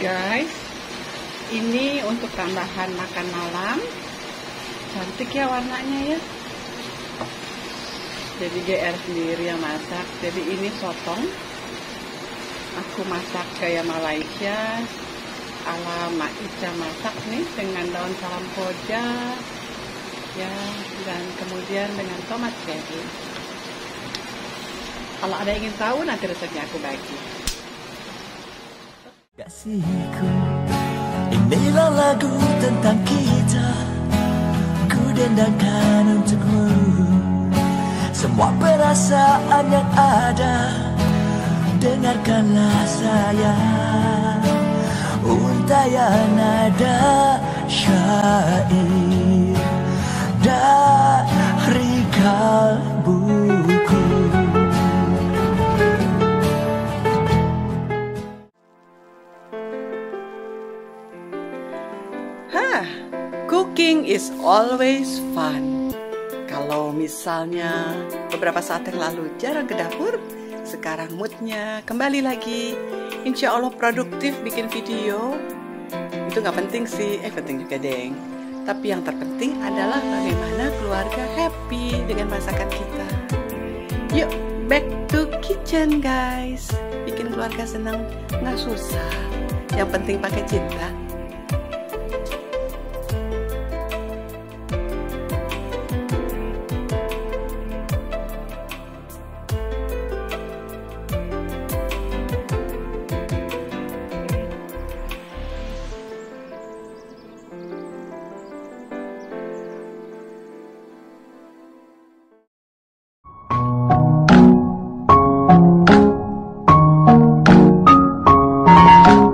guys. Ini untuk tambahan makan malam. Cantik ya warnanya ya. Jadi GR sendiri yang masak. Jadi ini sotong. Aku masak gaya Malaysia ala Mak Ica masak nih dengan daun salam koja ya dan kemudian dengan tomat cherry kalau ada yang ingin tahu nanti resepnya aku bagi Kasihku. Inilah lagu tentang kita Ku dendangkan untukmu. Semua perasaan yang ada Dengarkanlah sayang. Untayan nada syair Hah, cooking is always fun. Kalau misalnya beberapa saat yang lalu jarang ke dapur, sekarang moodnya kembali lagi. Insya Allah produktif bikin video. Itu nggak penting sih, eh penting juga deng. Tapi yang terpenting adalah bagaimana keluarga happy dengan masakan kita. Yuk, back to kitchen guys. Bikin keluarga senang nggak susah. Yang penting pakai cinta. Música